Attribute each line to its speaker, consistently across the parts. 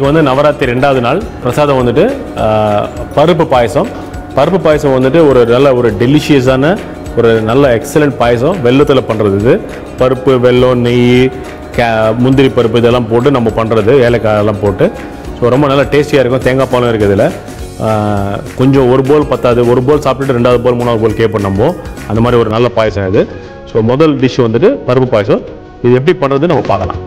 Speaker 1: இது வந்து நவராத்திரி ரெண்டாவது நாள். பிரசாதம் வந்துட்டு பருப்பு பாயசம். பருப்பு பாயசம் வந்துட்டு ஒரு நல்ல ஒரு டெலிஷியஸான ஒரு நல்ல எக்ஸலண்ட் பாயசம் வெள்ளத்தில் பண்ணுறது இது. பருப்பு வெல்லம் நெய் கே முந்திரி பருப்பு இதெல்லாம் போட்டு நம்ம பண்ணுறது ஏலக்காய் எல்லாம் போட்டு. ஸோ ரொம்ப நல்லா டேஸ்டியாக இருக்கும். தேங்காய் பாலும் இருக்குது இதில். கொஞ்சம் ஒரு போல் பத்தாது. ஒரு போல் சாப்பிட்டுட்டு ரெண்டாவது போல் மூணாவது போல் கேட்போம் நம்ம. அந்த மாதிரி ஒரு நல்ல பாயசம் இது. ஸோ முதல் டிஷ் வந்துட்டு பருப்பு பாயசம். இது எப்படி பண்ணுறது நம்ம பார்க்கலாம்.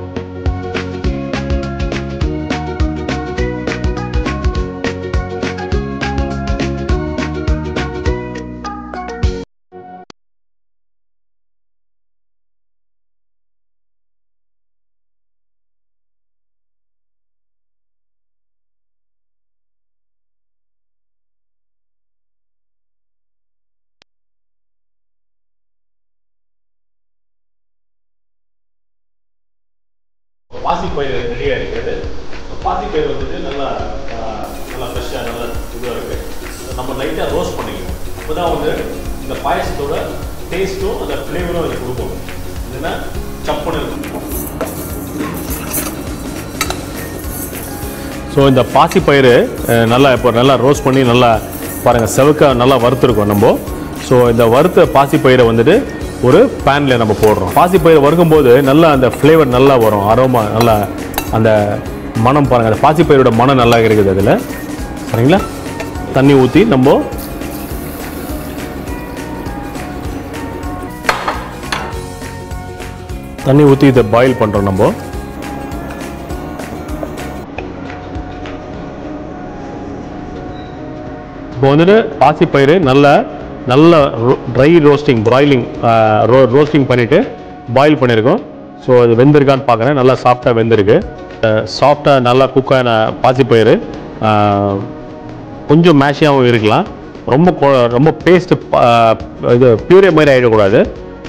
Speaker 1: பாசிப்பயிர் ரெடியாக இருக்குது. பாசிப்பயிர் வந்துட்டு நல்லா நல்லா ஃப்ரெஷ்ஷாக நல்லா இதுவாக இருக்குது நம்ம லைட்டாக ரோஸ்ட் பண்ணிக்கணும் இப்போ தான் வந்து இந்த பாயசத்தோட டேஸ்ட்டும் அந்த ஃப்ளேவரும் அதுக்கு கொடுக்கும். இல்லைன்னா சப்புன்னு இருக்கும். ஸோ இந்த பாசிப்பயிறு நல்லா இப்போ நல்லா ரோஸ்ட் பண்ணி நல்லா பாருங்கள் செவக்க நல்லா வறுத்துருக்கோம் நம்ம. ஸோ இந்த வறுத்த பாசிப்பயிரை வந்துட்டு ஒரு பேனில் நம்ம போடுறோம். பாசிப்பயிறு வறுக்கும்போது நல்லா அந்த ஃப்ளேவர் நல்லா வரும். அரோமா நல்லா அந்த மனம் பாருங்கள் அந்த பாசிப்பயிரோட மனம் நல்லா இருக்குது அதில். சரிங்களா? தண்ணி ஊற்றி நம்ம தண்ணி ஊற்றி இதை பாயில் பண்ணுறோம் நம்ம. இப்போ வந்துட்டு பாசிப்பயிறு நல்ல நல்ல ட்ரை ரோஸ்டிங் ப்ராய்லிங் ரோ ரோஸ்டிங் பண்ணிவிட்டு பாயில் பண்ணியிருக்கோம் ஸோ அது வெந்திருக்கான்னு பார்க்குறேன். நல்லா சாஃப்டாக வெந்திருக்கு. சாஃப்டாக நல்லா குக்கான பாசிப்பயிறு அஹ், கொஞ்சம் மேஷியாகவும் இருக்கலாம். ரொம்ப கொ- ரொம்ப பேஸ்ட்டு இது பியூரே மாதிரி ஆகிடக்கூடாது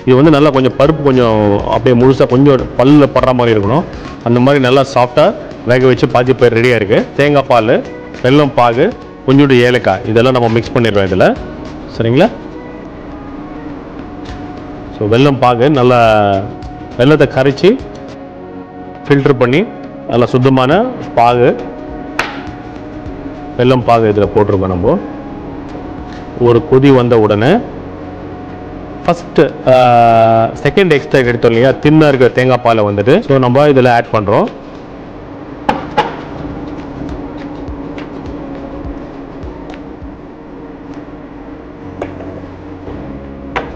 Speaker 1: இது வந்து நல்லா கொஞ்சம் பருப்பு கொஞ்சம் அப்படியே முழுசாக கொஞ்சம் பல்லில் படுற மாதிரி இருக்கணும். அந்த மாதிரி நல்லா சாஃப்டாக வேக வச்சு பாத்தி பயிர் ரெடியாக இருக்குது தேங்காய் பால் வெல்லம் பாகு கொஞ்சோண்டு ஏலக்காய். இதெல்லாம் நம்ம மிக்ஸ் பண்ணிடுறோம் இதில். சரிங்களா? ஸோ வெல்லம் பாகு நல்லா வெல்லத்தை கரைச்சி ஃபில்டர் பண்ணி நல்லா சுத்தமான பாகு வெல்லம் பாகு இதில் போட்டிருக்கோம் நம்ம. ஒரு கொதி வந்த உடனே ஃபஸ்ட்டு செகண்ட் எக்ஸ்ட்ராக்ட் எடுத்தோம் இல்லையா? தின்னாக இருக்கிற தேங்காய் பாலை வந்துட்டு ஸோ நம்ம இதில் ஆட் பண்ணுறோம்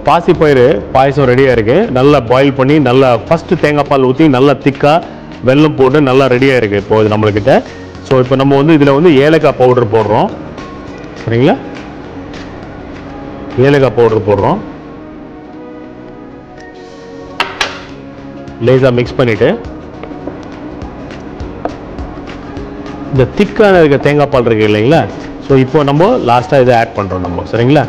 Speaker 1: பாசிப்பயிறு பாயசம் ரெடியாக இருக்குது நல்லா பாயில் பண்ணி நல்லா ஃபஸ்ட்டு தேங்காய் பால் ஊற்றி நல்லா திக்காக வெல்லம் போட்டு நல்லா ரெடியாக இருக்குது இப்போ இது நம்மளுக்கிட்ட. ஸோ இப்போ நம்ம வந்து இதில் வந்து ஏலக்காய் பவுடர் போடுறோம். சரிங்களா? ஏலக்காய் பவுடர் போடுறோம். லேசாக மிக்ஸ் பண்ணிவிட்டு இந்த திக்கான இருக்க தேங்காய் பால் இருக்குது இல்லைங்களா? ஸோ இப்போ நம்ம லாஸ்ட்டாக இதை ஆட் பண்ணுறோம் நம்ம. சரிங்களா?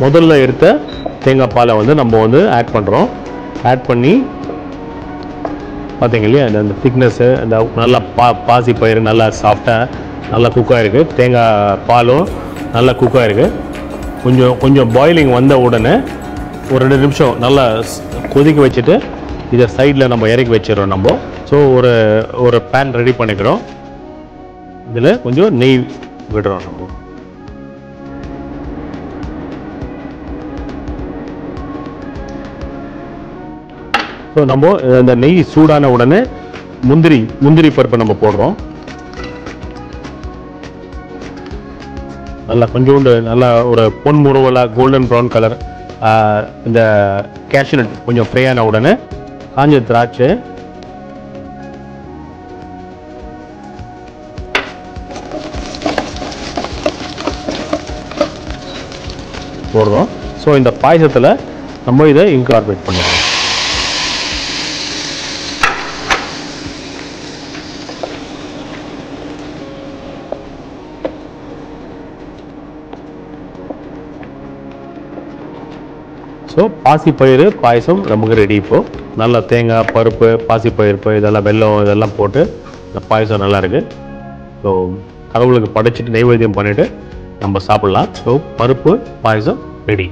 Speaker 1: முதல்ல எடுத்த தேங்காய் பாலை வந்து நம்ம வந்து ஆட் பண்ணுறோம் ஆட் பண்ணி பார்த்தீங்க இல்லையா அந்த- திக்னஸ்ஸு அந்த நல்லா பா பாசி பயிர் நல்லா சாஃப்டாக நல்லா குக்காக இருக்குது தேங்காய் பாலும் நல்லா குக்காக இருக்குது கொஞ்சம் கொஞ்சம் பாயிலிங் வந்த உடனே ஒரு ரெண்டு நிமிஷம் நல்லா கொதிக்க வச்சுட்டு இதை சைடில் நம்ம இறக்கி வச்சிடறோம் நம்ம. ஸோ ஒரு ஒரு பேன் ரெடி பண்ணிக்கிறோம். இதில் கொஞ்சம் நெய் விடுறோம் நம்ம. ஸோ நம்ம இந்த நெய் சூடான உடனே முந்திரி முந்திரி பருப்பை நம்ம போடுறோம். நல்லா கொஞ்சோண்டு நல்லா ஒரு பொன் முருவலாக கோல்டன் ப்ரௌன் கலர் இந்த கேஷ்நட் கொஞ்சம் ஃப்ரை ஆன உடனே காஞ்ச திராட்சை போடுறோம். ஸோ இந்த பாயசத்தில் நம்ம இதை இன்கார்பரேட் பண்ணிடுறோம் ஸோ பாசிப்பயிறு பாயசம் நமக்கு ரெடி இப்போ. நல்லா தேங்காய் பருப்பு பாசிப்பயிர்ப்பு இதெல்லாம் வெல்லம் இதெல்லாம் போட்டு இந்த பாயசம் நல்லாயிருக்கு ஸோ கடவுளுக்கு படைச்சிட்டு நெய்வேத்தியம் பண்ணிவிட்டு நம்ம சாப்பிட்லாம். ஸோ பருப்பு பாயசம் ரெடி.